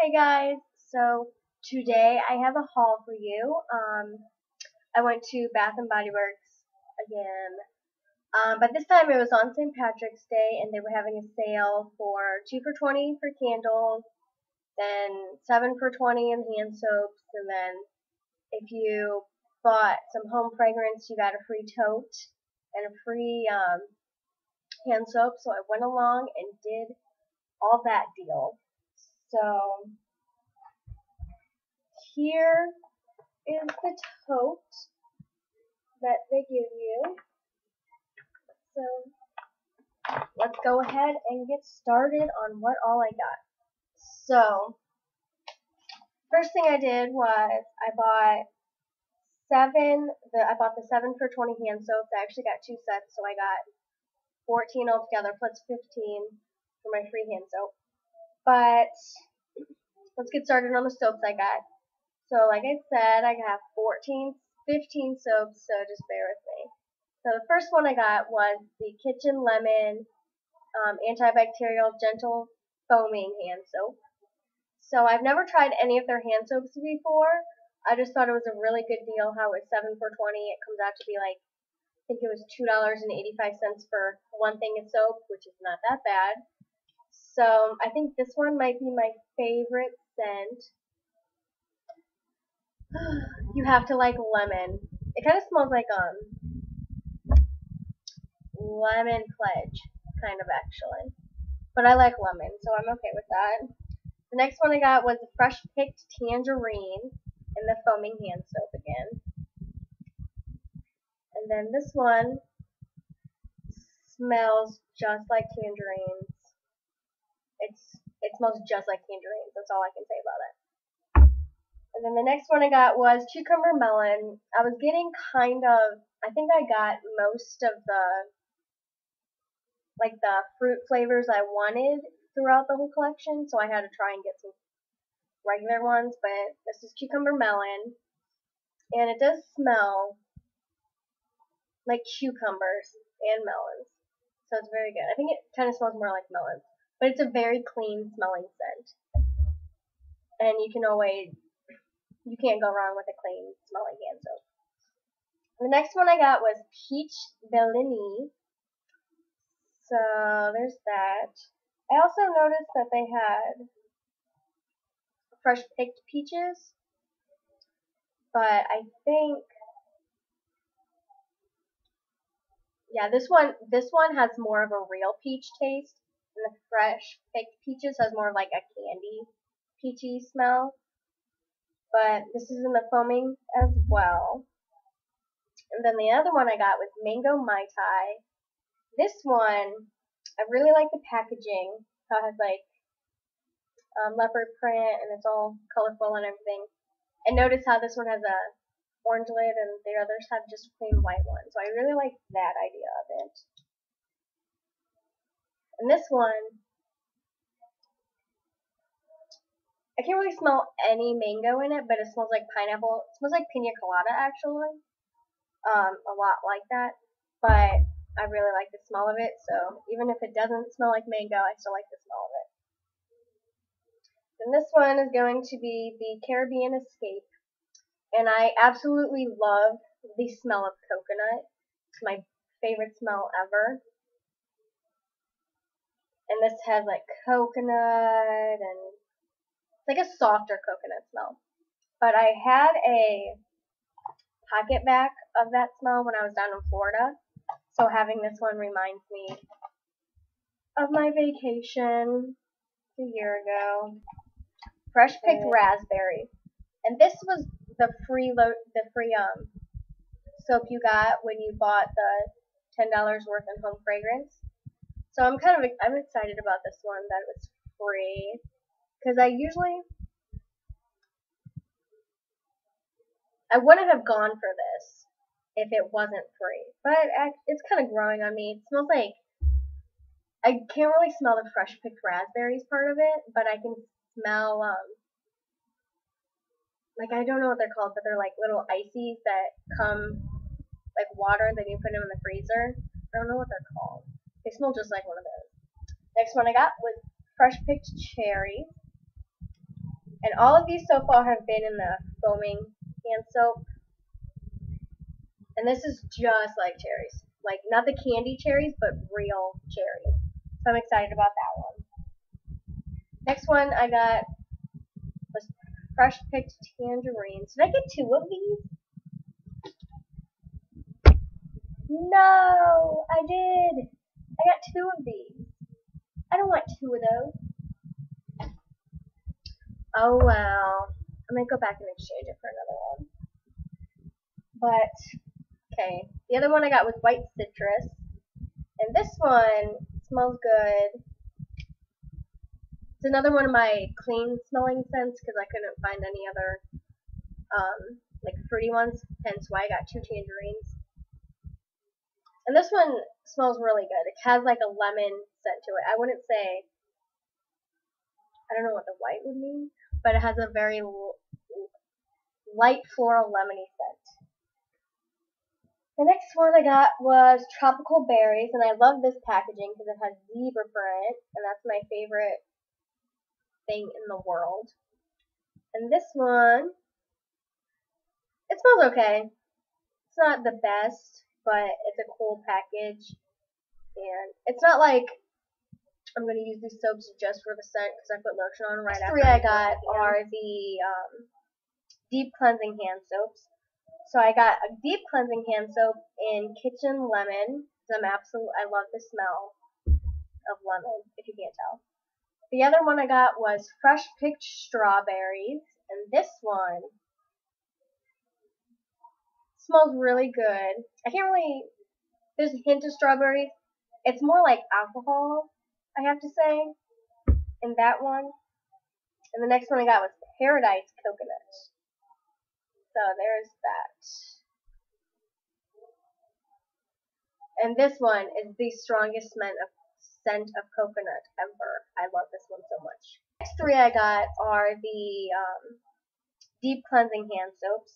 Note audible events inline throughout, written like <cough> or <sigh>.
Hey guys, so today I have a haul for you. Um, I went to Bath and Body Works again, um, but this time it was on St. Patrick's Day and they were having a sale for 2 for 20 for candles, then 7 for 20 in hand soaps, and then if you bought some home fragrance you got a free tote and a free um, hand soap, so I went along and did all that deal. So here is the tote that they give you. So let's go ahead and get started on what all I got. So first thing I did was I bought seven the I bought the seven for twenty hand soaps. I actually got two sets, so I got fourteen altogether plus fifteen for my free hand soap. But let's get started on the soaps I got. So like I said, I got 14, 15 soaps, so just bear with me. So the first one I got was the Kitchen Lemon um, Antibacterial Gentle Foaming Hand Soap. So I've never tried any of their hand soaps before. I just thought it was a really good deal how it's 7 for 20. It comes out to be like, I think it was $2.85 for one thing of soap, which is not that bad. So I think this one might be my favorite scent. <sighs> you have to like lemon. It kind of smells like um lemon pledge, kind of actually. But I like lemon, so I'm okay with that. The next one I got was a fresh picked tangerine and the foaming hand soap again. And then this one smells just like tangerines. It's it smells just like tangerines. That's all I can say about it. And then the next one I got was cucumber melon. I was getting kind of, I think I got most of the, like the fruit flavors I wanted throughout the whole collection, so I had to try and get some regular ones, but this is cucumber melon, and it does smell like cucumbers and melons, so it's very good. I think it kind of smells more like melons but it's a very clean smelling scent. And you can always, you can't go wrong with a clean smelling hand soap. The next one I got was Peach Bellini. So there's that. I also noticed that they had fresh picked peaches, but I think yeah, this one this one has more of a real peach taste the fresh picked peaches has more like a candy peachy smell. But this is in the foaming as well. And then the other one I got was Mango Mai Tai. This one, I really like the packaging. How it has like um, leopard print and it's all colorful and everything. And notice how this one has a orange lid and the others have just plain white one. So I really like that idea of it. And this one, I can't really smell any mango in it, but it smells like pineapple. It smells like pina colada, actually. Um, a lot like that. But I really like the smell of it, so even if it doesn't smell like mango, I still like the smell of it. And this one is going to be the Caribbean Escape. And I absolutely love the smell of coconut. It's my favorite smell ever and this has like coconut and it's like a softer coconut smell. But I had a pocket back of that smell when I was down in Florida, so having this one reminds me of my vacation a year ago. Fresh picked raspberry, and this was the free lo- the free um soap you got when you bought the ten dollars worth in home fragrance. So I'm kind of I'm excited about this one that it was free because I usually I wouldn't have gone for this if it wasn't free, but it's kind of growing on me. It smells like I can't really smell the fresh picked raspberries part of it, but I can smell um like I don't know what they're called, but they're like little ices that come like water, and then you put them in the freezer. I don't know what they're called. They smell just like one of those. Next one I got was fresh picked cherry. And all of these so far have been in the foaming hand soap. And this is just like cherries. Like, not the candy cherries, but real cherries. So I'm excited about that one. Next one I got was fresh picked tangerines. Did I get two of these? No, I did. I got two of these. I don't want two of those. Oh well. I'm gonna go back and exchange it for another one. But, okay. The other one I got was white citrus. And this one smells good. It's another one of my clean smelling scents because I couldn't find any other um, like fruity ones, hence why I got two tangerines. And this one smells really good. It has like a lemon scent to it. I wouldn't say, I don't know what the white would mean, but it has a very light floral lemony scent. The next one I got was tropical berries, and I love this packaging because it has zebra print, and that's my favorite thing in the world. And this one, it smells okay. It's not the best, but it's a cool package, and it's not like I'm gonna use these soaps just for the scent because I put lotion on right after. Three I got are the um, deep cleansing hand soaps. So I got a deep cleansing hand soap in Kitchen Lemon. I'm absolute. I love the smell of lemon. If you can't tell. The other one I got was fresh picked strawberries, and this one smells really good. I can't really. There's a hint of strawberries. It's more like alcohol, I have to say, in that one. And the next one I got was Paradise Coconut. So there's that. And this one is the strongest scent of, coconut ever. I love this one so much. Next three I got are the um, deep cleansing hand soaps.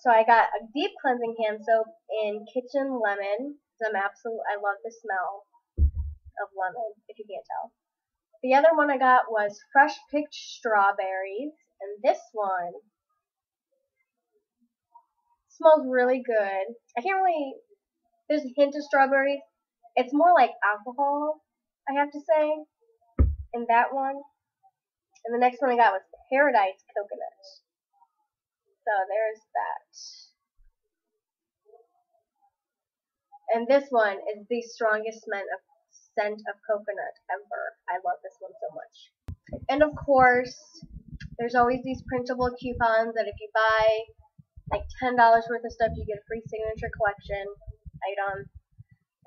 So I got a deep cleansing hand soap in Kitchen Lemon. I'm absolute. I love the smell of lemon. If you can't tell. The other one I got was fresh picked strawberries, and this one smells really good. I can't really. There's a hint of strawberries. It's more like alcohol, I have to say, in that one. And the next one I got was Paradise Coconut. So there's that. And this one is the strongest scent of, coconut ever. I love this one so much. And of course, there's always these printable coupons that if you buy like ten dollars worth of stuff. You get a free signature collection item.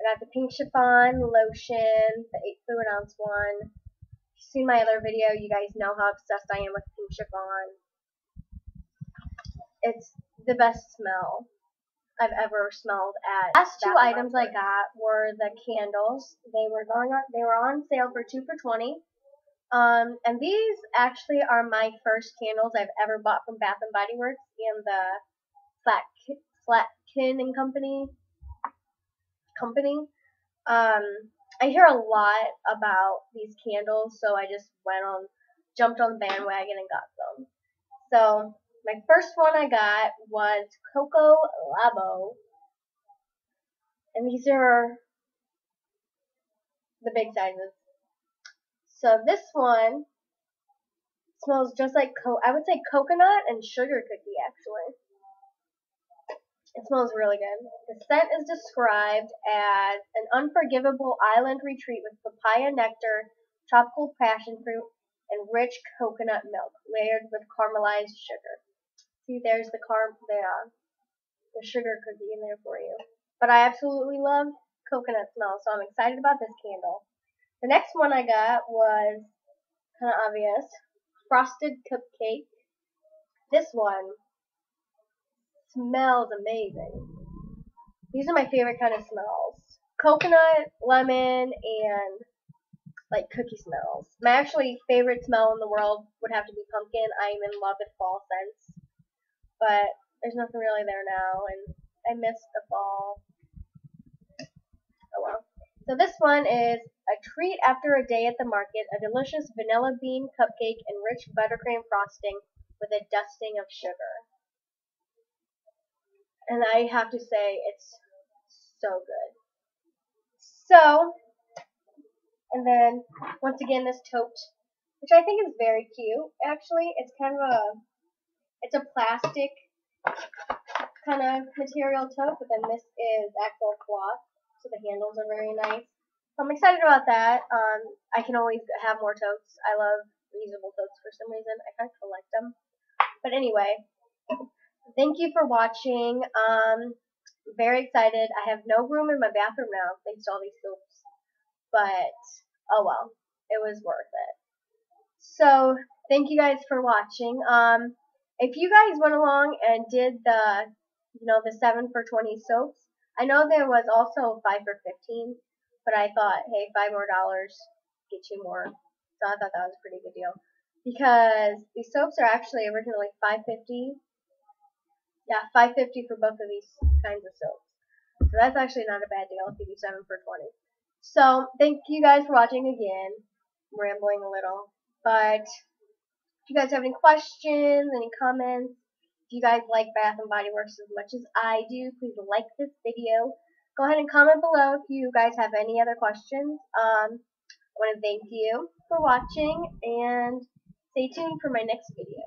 I got the pink chiffon lotion, the eight fluid ounce one. If you've seen my other video, you guys know how obsessed I am with pink chiffon. It's the best smell I've ever smelled at. Last two items I got were the candles. They were going on. They were on sale for two for twenty. Um, and these actually are my first candles I've ever bought from Bath and Body Works and the Flat Slatkin and Company company. Um, I hear a lot about these candles, so I just went on, jumped on the bandwagon and got them. So my first one I got was Coco Labo, and these are the big sizes. So this one smells just like co- I would say coconut and sugar cookie actually. It smells really good. The scent is described as an unforgivable island retreat with papaya nectar, tropical passion fruit, and rich coconut milk layered with caramelized sugar. See, there's the car the, uh, the sugar cookie in there for you. But I absolutely love coconut smell, so I'm excited about this candle. The next one I got was kind of obvious, frosted cupcake. This one smells amazing. These are my favorite kind of smells. Coconut, lemon, and like cookie smells. My actually favorite smell in the world would have to be pumpkin. I'm in love with fall scents. But there's nothing really there now and I miss the fall. Oh well. So this one is a treat after a day at the market, a delicious vanilla bean cupcake and rich buttercream frosting with a dusting of sugar. And I have to say, it's so good. So, and then once again this tote, which I think is very cute. Actually, it's kind of a, it's a plastic kind of material tote, but then this is actual cloth, so the handles are very nice. So I'm excited about that. Um, I can always have more totes. I love reusable totes for some reason. I kind of collect them. But anyway, thank you for watching. Um, very excited. I have no room in my bathroom now thanks to all these soaps. But, oh well. It was worth it. So, thank you guys for watching. Um, if you guys went along and did the, you know, the 7 for 20 soaps, I know there was also 5 for 15, but I thought, hey, 5 more dollars, get you more. So I thought that was a pretty good deal. Because these soaps are actually originally 550 yeah 550 for both of these kinds of soaps. So that's actually not a bad deal if you do 7 for 20 so thank you guys for watching again. I'm rambling a little but if you guys have any questions any comments? If you guys like Bath and Body Works as much as I do please like this video. Go ahead and comment below if you guys have any other questions. Um, I want to thank you for watching and Stay tuned for my next video.